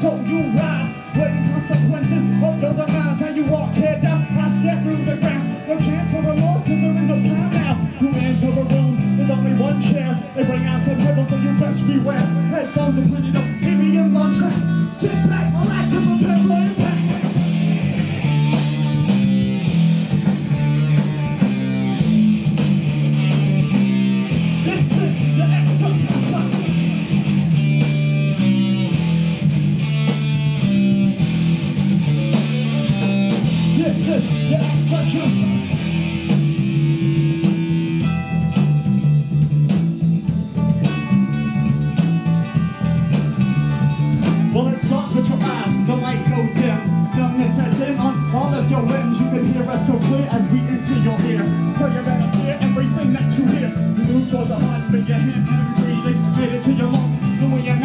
So you rise, weighing consequences of the demise. How you walk head down, I step through the ground. No chance for remorse, cause there is no time now. You enter a room with only one chair. They bring out some riddles, so you best beware. Headphones are pretty up. clear as we enter your ear. Tell you better hear everything that you hear. Move towards the heart, bring your hand and breathing get it to your lungs. and way you